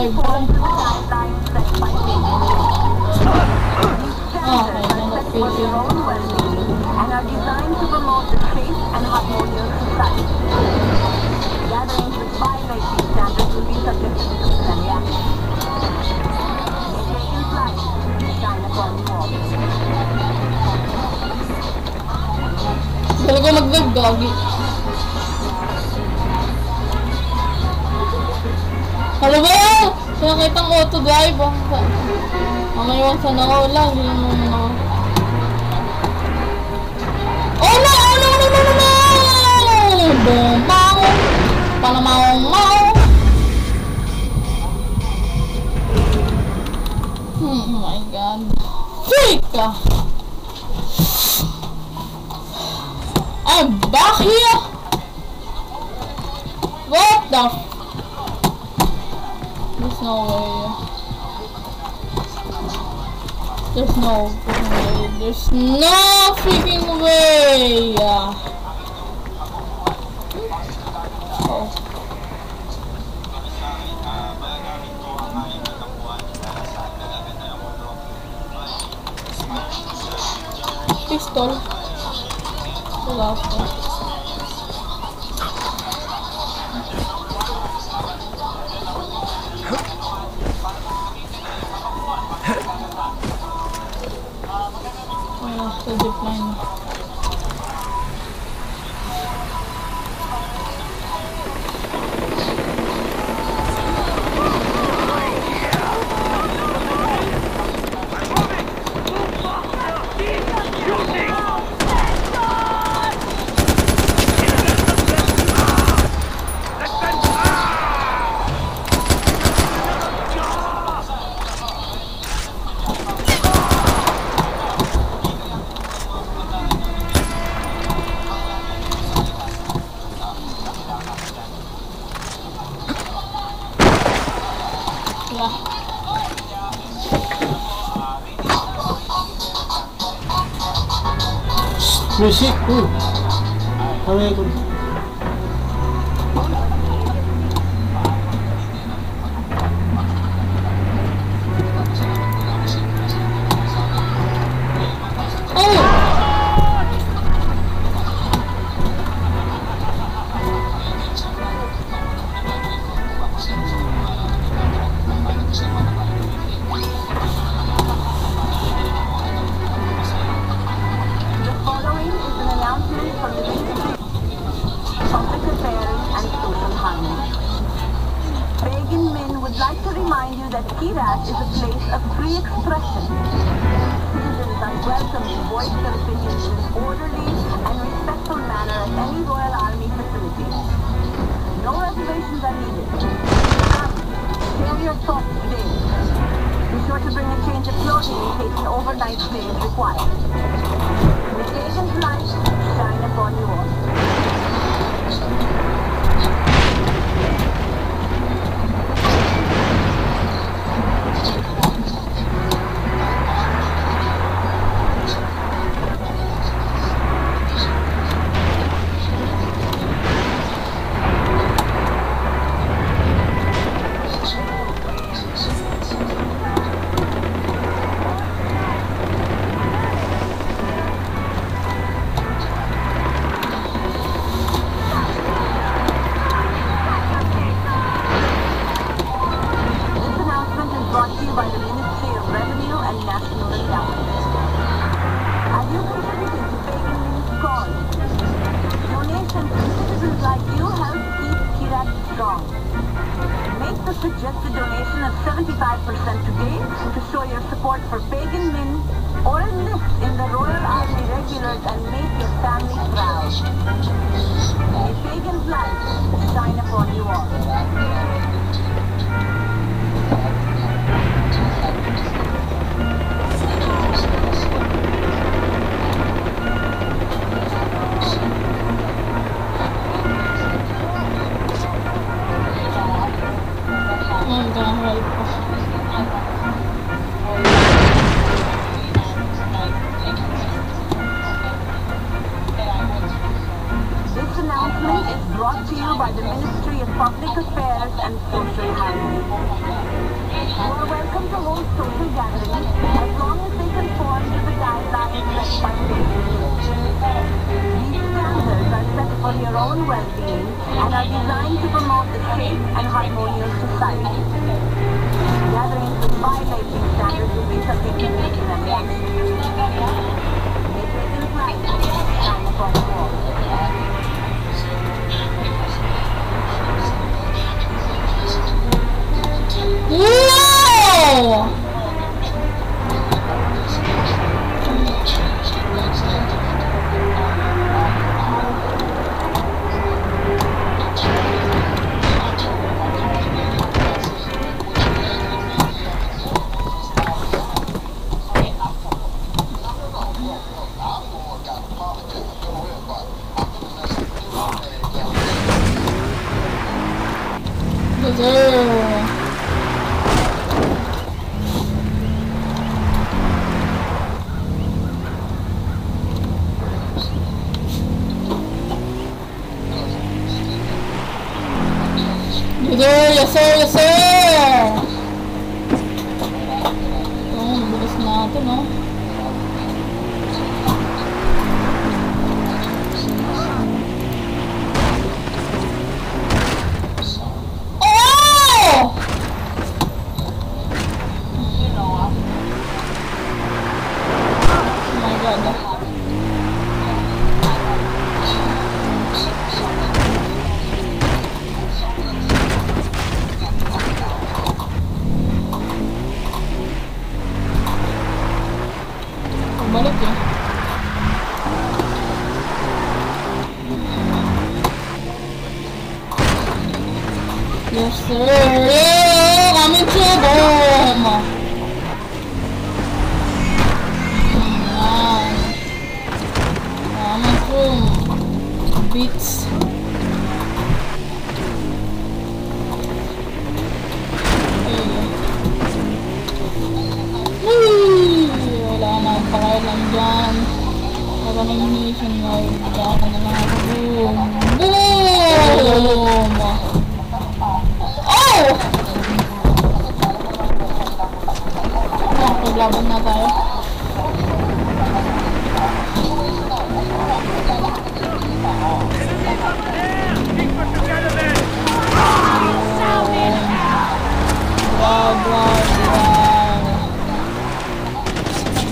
like falling to the guidelines set and are designed to promote safe and harmonious society. Which these standards will be to disciplinary action. Nakita ang auto drive, ah. Ang iwan sa nakawala, hindi naman na. Oh no! Oh no! No! No! No! No! Bumaw! Panamaw-maw! Oh my god. Freak! ah. I'm back! What the There's no way. There's no freaking way. There's no freaking way! Oh. Pistol. Wala 吧。没，嗯，还没有。Orderly and respectful manner at any Royal Army facility. No reservations are needed. Share your thoughts today. Be sure to bring a change of clothing in case an overnight stay is required. May Pagan's light shine upon you all. Pagan's light shine upon you all. Harmonious eu sou, eu sou. Yes, sir. Yeah, coming to boom. Yan. Coming to beats. Wala na akong pakialam dyan. Na yung mission na Wala na lang ako.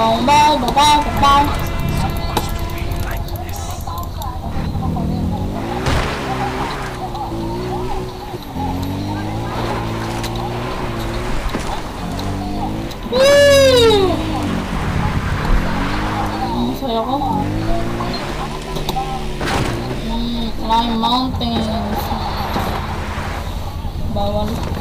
còn ba và ba và ba Climb mountains. Bawal.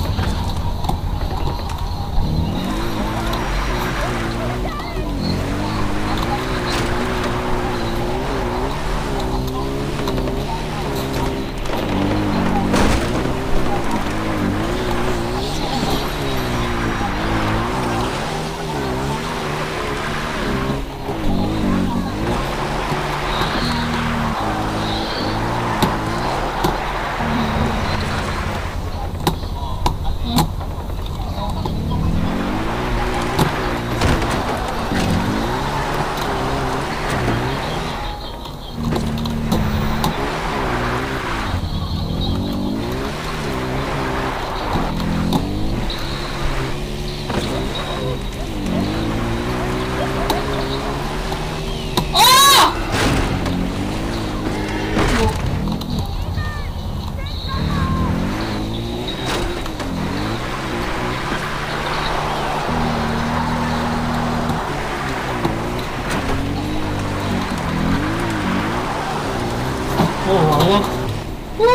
Woo!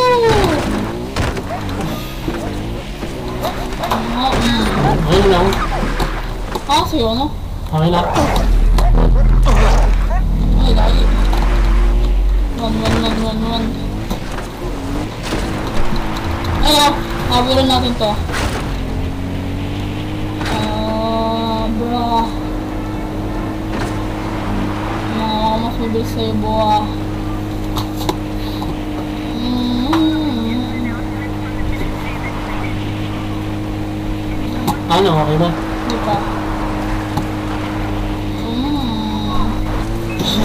Ah, mm. Okay na lang. Ah, sa'yo, ano? Okay na. Ay, dali. Run, run, run, run, run. Ano? Habulin natin to. Ah, bro. Mga mas mabilis sa'yo, buwa. 好的吗？嗯。好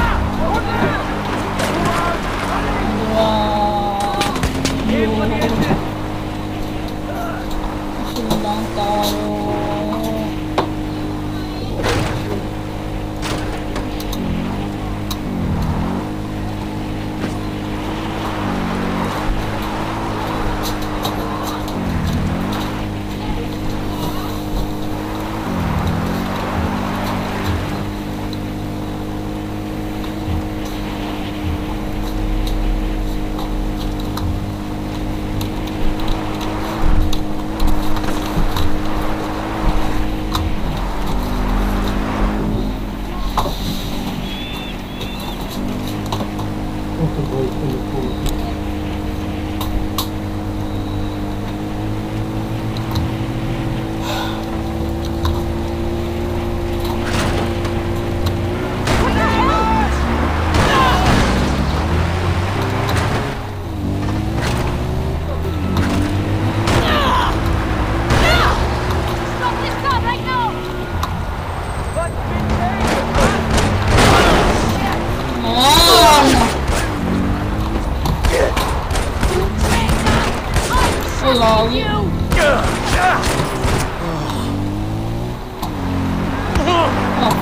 的好的好的好的好的好的好的好的好的好的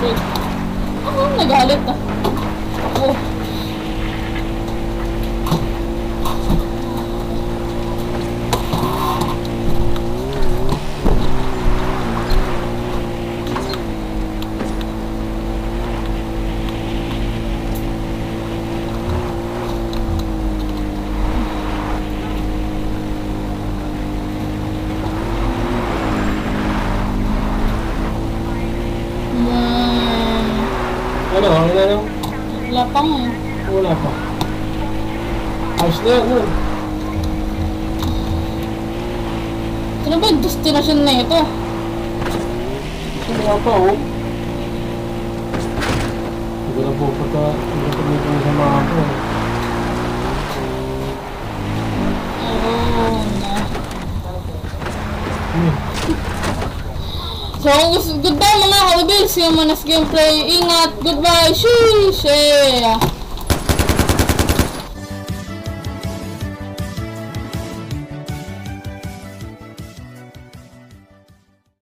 wait. Ako, nagalit ah. Oh. Okay na lang? Wala pang eh. Wala pa. Ayos na yan, nun. Ano ba yung destination na ito? Wala pa, oh. Hindi na po pagka, hindi na po dito sa mga ako. eh. Oh, na. Hmm. So, goodbye mga kaibils. Yung manas gameplay. Ingat. Goodbye. Sheesh. Eh.